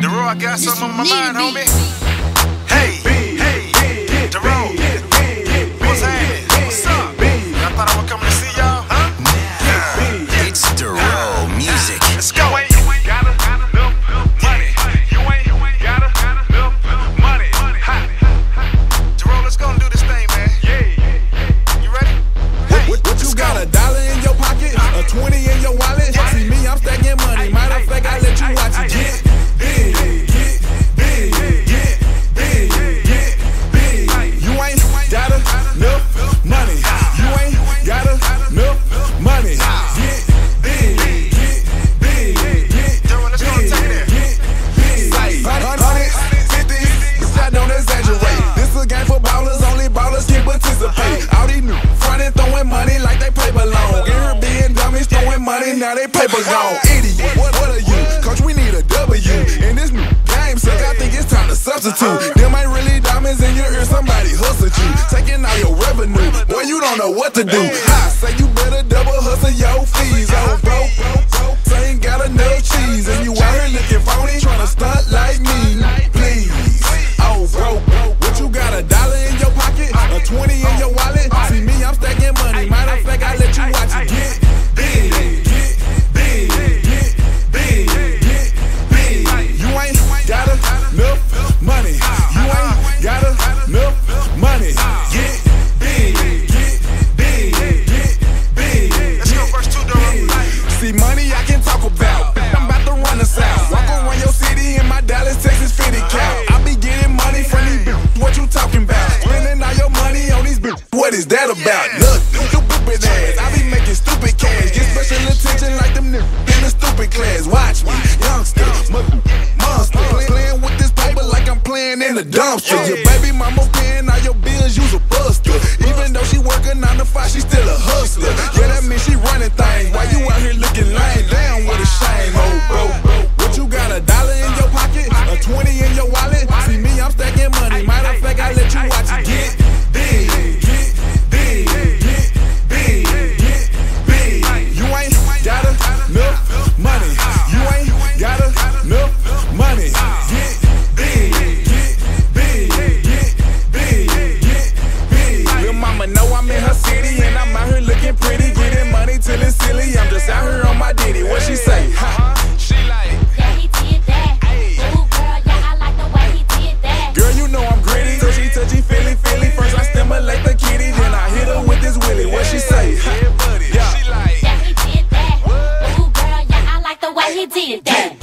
Dero, I got something on my mind, homie. Money, now they paper gone. Idiot, what, what are you? Coach, we need a W. In this new game, suck, I think it's time to substitute. Them ain't really diamonds in your ear, somebody hustled you. Taking all your revenue, boy, you don't know what to do. I say you Money I can talk about. I'm about to run the south. Walk around your city in my Dallas, Texas fitted count. I be getting money from these bitches. What you talking about? Spending all your money on these bitches. What is that about? Look, stupid ass. I be making stupid cash. Get special attention like them niggas in the stupid class. Watch me, youngster, mo- monster. Playing with this paper like I'm playing in the dumpster. Your baby mama paying all your bills, you's a buster. Even though she working nine to five, she still a hustler. Yeah, know I'm in her city and I'm out here looking pretty, getting money till it's silly. I'm just out here on my ditty. What she say? Ha. She like, Yeah, he did that. Ooh, girl, yeah, I like the way he did that. Girl, you know I'm gritty. Touchy, touchy, feely, feely. First I stimulate the kitty, then I hit her with this willy. What she say? yeah, buddy. Yeah. She like, Yeah, he did that. Ooh, girl, yeah, I like the way he did that.